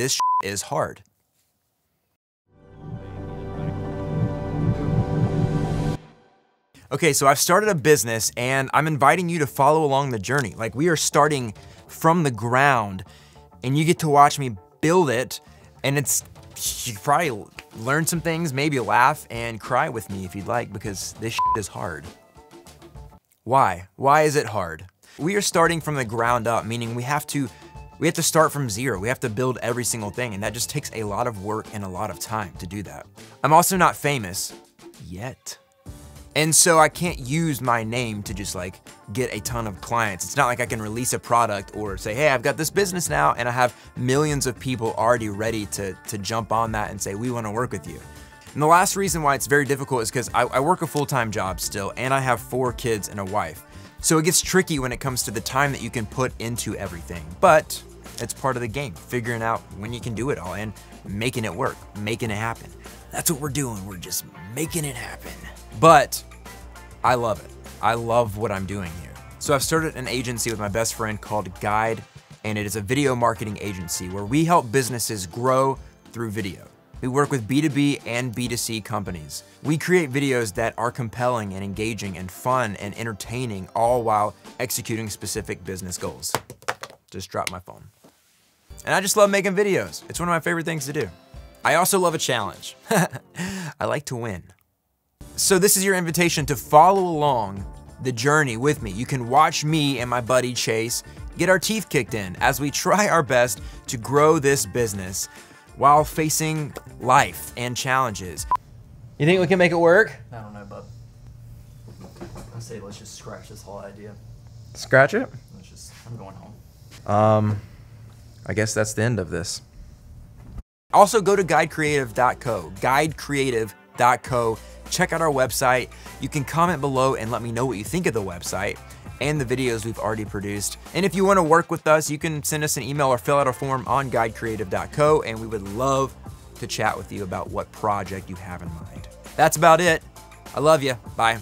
this is hard. Okay, so I've started a business and I'm inviting you to follow along the journey. Like we are starting from the ground and you get to watch me build it and it's, you probably learn some things, maybe laugh and cry with me if you'd like because this is hard. Why? Why is it hard? We are starting from the ground up, meaning we have to we have to start from zero. We have to build every single thing, and that just takes a lot of work and a lot of time to do that. I'm also not famous yet. And so I can't use my name to just like get a ton of clients. It's not like I can release a product or say, hey, I've got this business now and I have millions of people already ready to, to jump on that and say, we wanna work with you. And the last reason why it's very difficult is because I, I work a full-time job still and I have four kids and a wife. So it gets tricky when it comes to the time that you can put into everything. But it's part of the game, figuring out when you can do it all and making it work, making it happen. That's what we're doing. We're just making it happen. But I love it. I love what I'm doing here. So I've started an agency with my best friend called Guide, and it is a video marketing agency where we help businesses grow through video. We work with B2B and B2C companies. We create videos that are compelling and engaging and fun and entertaining, all while executing specific business goals. Just dropped my phone. And I just love making videos. It's one of my favorite things to do. I also love a challenge. I like to win. So this is your invitation to follow along the journey with me. You can watch me and my buddy Chase get our teeth kicked in as we try our best to grow this business while facing life and challenges. You think we can make it work? I don't know, bub. I say let's just scratch this whole idea. Scratch it? Let's just, I'm going home. Um, I guess that's the end of this. Also go to guidecreative.co, guidecreative.co. Check out our website. You can comment below and let me know what you think of the website and the videos we've already produced. And if you want to work with us, you can send us an email or fill out a form on guidecreative.co and we would love to chat with you about what project you have in mind. That's about it. I love you. Bye.